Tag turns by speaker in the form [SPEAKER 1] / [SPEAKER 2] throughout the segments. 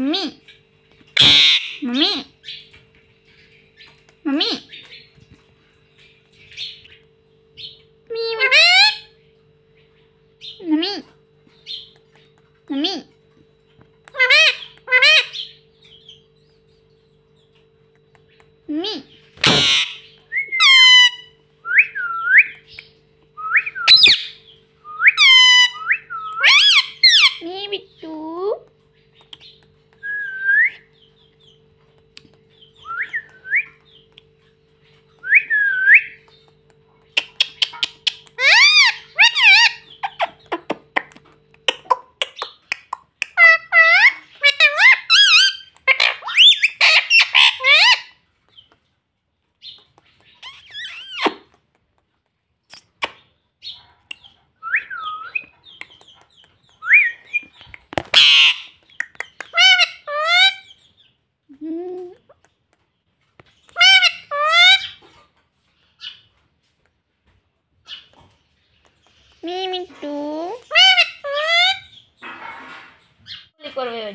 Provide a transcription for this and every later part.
[SPEAKER 1] Me. Me. Me. Me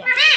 [SPEAKER 1] Bye.